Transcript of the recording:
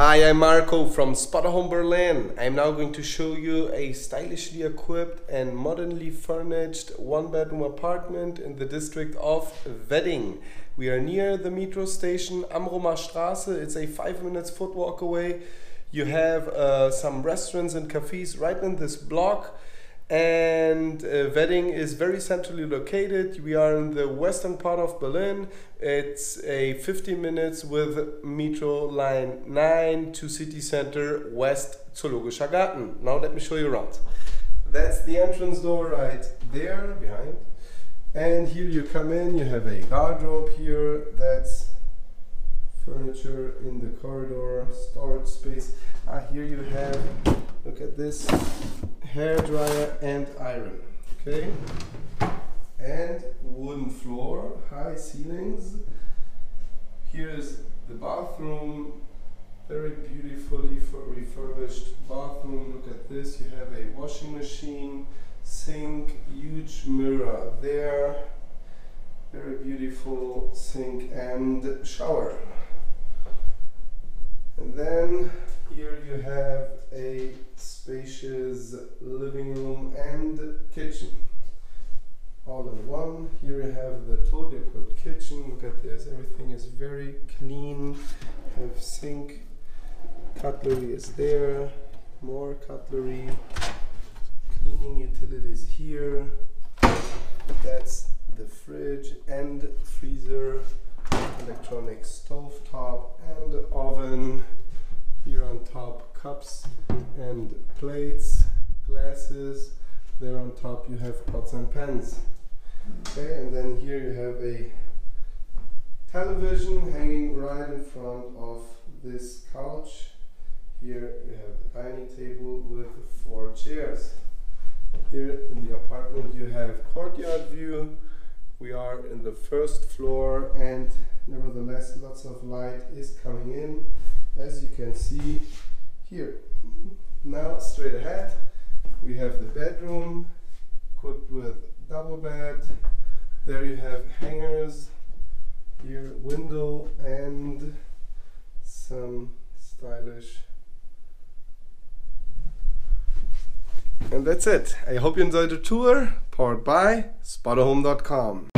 Hi, I'm Marco from Spotahome Berlin. I'm now going to show you a stylishly equipped and modernly furnished one bedroom apartment in the district of Wedding. We are near the metro station Amrumer Straße. It's a five minutes foot walk away. You have uh, some restaurants and cafes right in this block and uh, Wedding is very centrally located. We are in the western part of Berlin. It's a 50 minutes with Metro Line 9 to city center west Zoologischer Garten. Now let me show you around. That's the entrance door right there behind. And here you come in, you have a wardrobe here. That's furniture in the corridor, storage space. Ah, here you have, look at this hair dryer and iron. Okay, and wooden floor, high ceilings. Here's the bathroom, very beautifully refurbished bathroom. Look at this. You have a washing machine, sink, huge mirror there. Very beautiful sink and shower. And then here you have a spacious living room and kitchen all in one. Here you have the totally equipped kitchen. Look at this, everything is very clean. Have sink, cutlery is there, more cutlery, cleaning utilities here. That's the fridge and freezer, electronic stove top and oven. Here on top, cups and plates, glasses. There on top you have pots and pans. Okay, and then here you have a television hanging right in front of this couch. Here you have the dining table with four chairs. Here in the apartment you have courtyard view. We are in the first floor and nevertheless lots of light is coming in as you can see here. Now straight ahead we have the bedroom equipped with double bed. There you have hangers, here window and some stylish and that's it. I hope you enjoyed the tour, powered by spotahome.com.